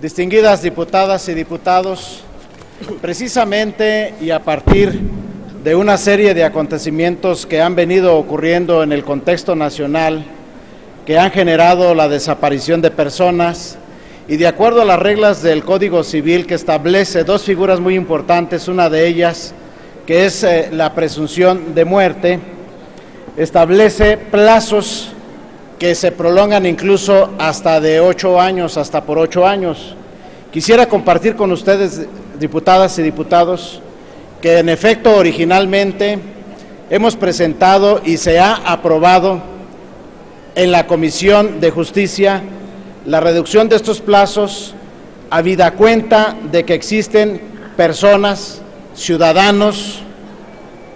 distinguidas diputadas y diputados, precisamente y a partir de una serie de acontecimientos que han venido ocurriendo en el contexto nacional, que han generado la desaparición de personas, y de acuerdo a las reglas del Código Civil que establece dos figuras muy importantes, una de ellas que es eh, la presunción de muerte, establece plazos que se prolongan incluso hasta de ocho años, hasta por ocho años. Quisiera compartir con ustedes, diputadas y diputados, que en efecto originalmente hemos presentado y se ha aprobado en la Comisión de Justicia la reducción de estos plazos habida cuenta de que existen personas, ciudadanos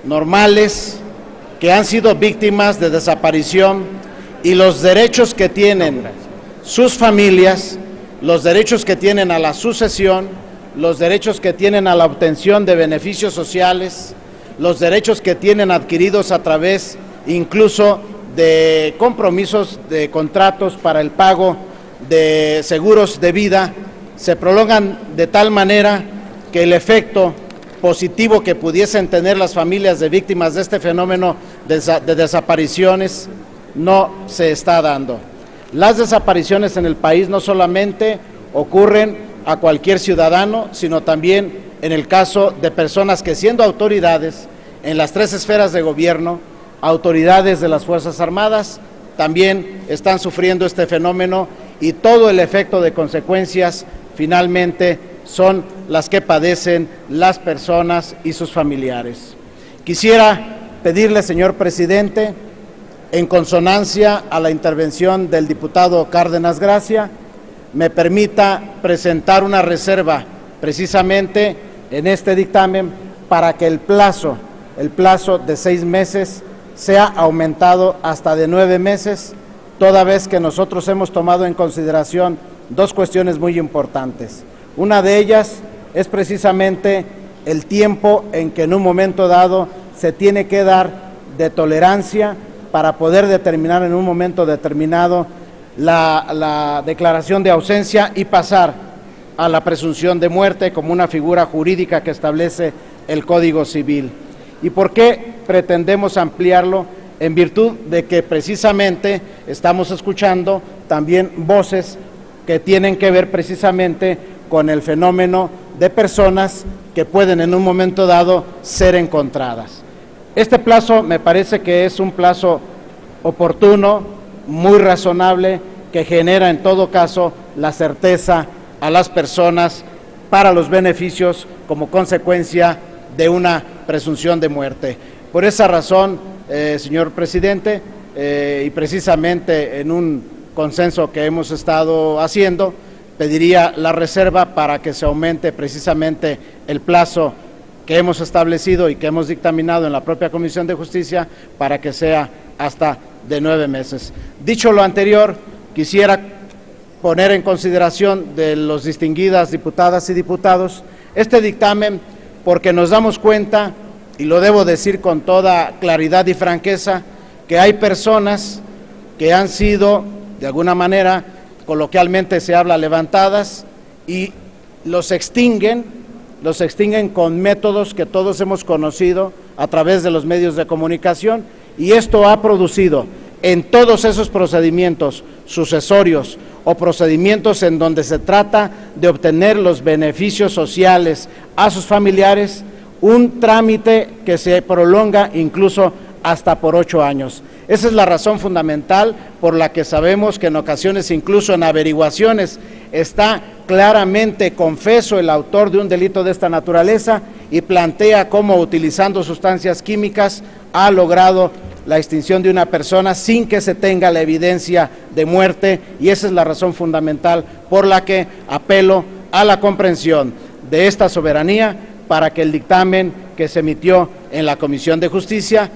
normales, que han sido víctimas de desaparición y los derechos que tienen sus familias, los derechos que tienen a la sucesión, los derechos que tienen a la obtención de beneficios sociales, los derechos que tienen adquiridos a través incluso de compromisos de contratos para el pago de seguros de vida, se prolongan de tal manera que el efecto positivo que pudiesen tener las familias de víctimas de este fenómeno de, desapariciones no se está dando. Las desapariciones en el país no solamente ocurren a cualquier ciudadano, sino también en el caso de personas que siendo autoridades en las tres esferas de gobierno, autoridades de las Fuerzas Armadas, también están sufriendo este fenómeno y todo el efecto de consecuencias finalmente son las que padecen las personas y sus familiares. Quisiera pedirle, señor presidente, en consonancia a la intervención del diputado Cárdenas Gracia, me permita presentar una reserva precisamente en este dictamen para que el plazo, el plazo de seis meses, sea aumentado hasta de nueve meses, toda vez que nosotros hemos tomado en consideración dos cuestiones muy importantes. Una de ellas es precisamente el tiempo en que en un momento dado se tiene que dar de tolerancia para poder determinar en un momento determinado la, declaración de ausencia y pasar a la presunción de muerte como una figura jurídica que establece el Código Civil. ¿Y por qué pretendemos ampliarlo? En virtud de que precisamente estamos escuchando también voces que tienen que ver precisamente con el fenómeno de personas que pueden en un momento dado ser encontradas. Este plazo me parece que es un plazo oportuno, muy razonable, que genera en todo caso la certeza a las personas para los beneficios como consecuencia de una presunción de muerte. Por esa razón, eh, señor presidente, eh, y precisamente en un consenso que hemos estado haciendo, pediría la reserva para que se aumente precisamente el plazo que hemos establecido y que hemos dictaminado en la propia Comisión de Justicia para que sea hasta de nueve meses. Dicho lo anterior, quisiera poner en consideración de los distinguidas diputadas y diputados este dictamen porque nos damos cuenta, y lo debo decir con toda claridad y franqueza, que hay personas que han sido, de alguna manera, coloquialmente se habla, levantadas y los extinguen los extinguen con métodos que todos hemos conocido a través de los medios de comunicación y esto ha producido en todos esos procedimientos sucesorios o procedimientos en donde se trata de obtener los beneficios sociales a sus familiares, un trámite que se prolonga incluso hasta por ocho años. Esa es la razón fundamental por la que sabemos que en ocasiones, incluso en averiguaciones, está claramente confeso el autor de un delito de esta naturaleza y plantea cómo utilizando sustancias químicas ha logrado la extinción de una persona sin que se tenga la evidencia de muerte. Y esa es la razón fundamental por la que apelo a la comprensión de esta soberanía para que el dictamen que se emitió en la Comisión de Justicia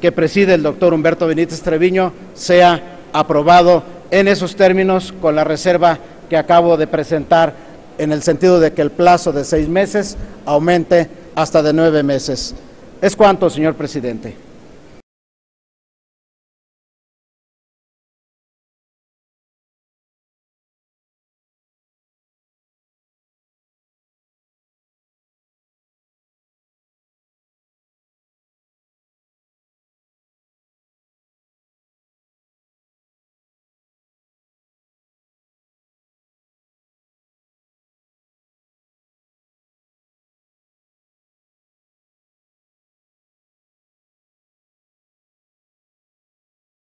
que preside el doctor Humberto Benítez Treviño sea aprobado en esos términos con la reserva que acabo de presentar en el sentido de que el plazo de seis meses aumente hasta de nueve meses. Es cuanto, señor presidente.